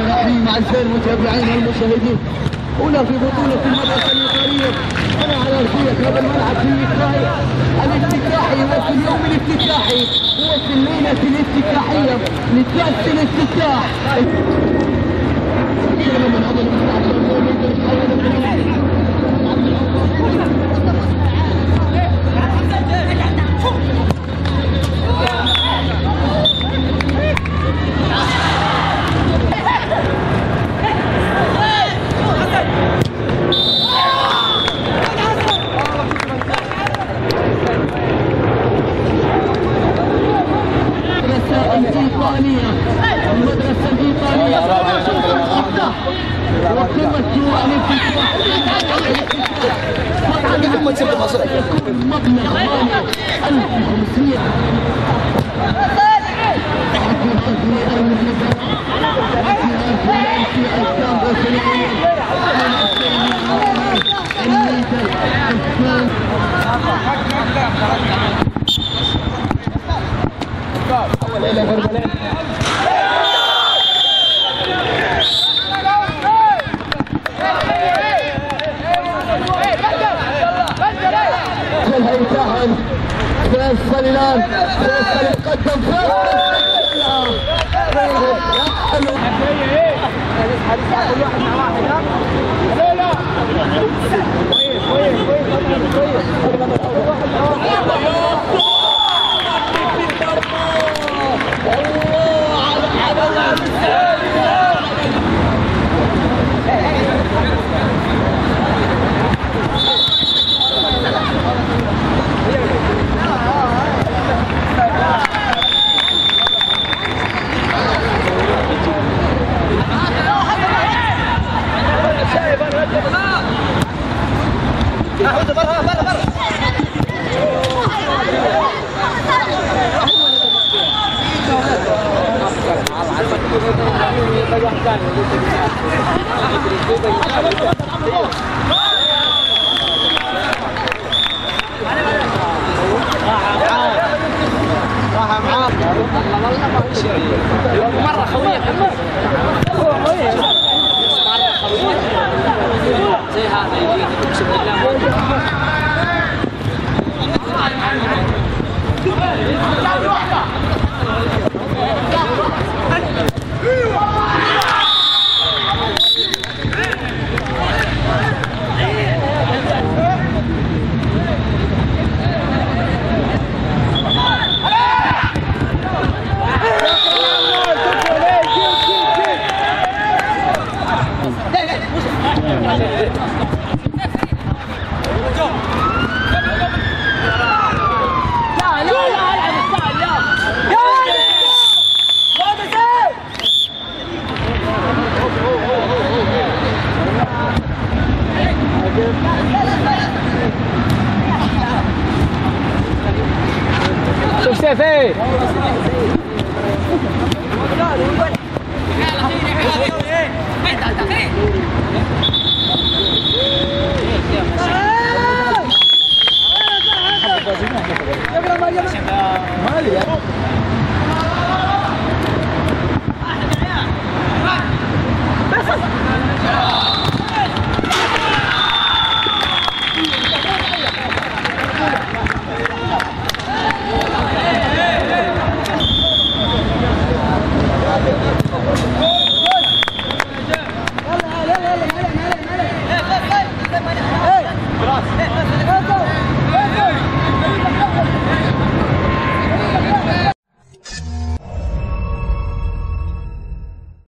الرحمن الرحيم أعزائي المتابعين والمشاهدين هنا في بطولة المدرسة الإيطالية أنا على أرضية هذا الملعب في إسرائيل الافتتاحي وفي اليوم الافتتاحي وفي الليلة الافتتاحية لكأس الافتتاح. الإيطالية المدرسة الإيطالية. وقمة الافتتاح يكون مبلغ مالي 1500 هيتأهل فيصل الآن فيصل يتقدم شوف سيفي مالي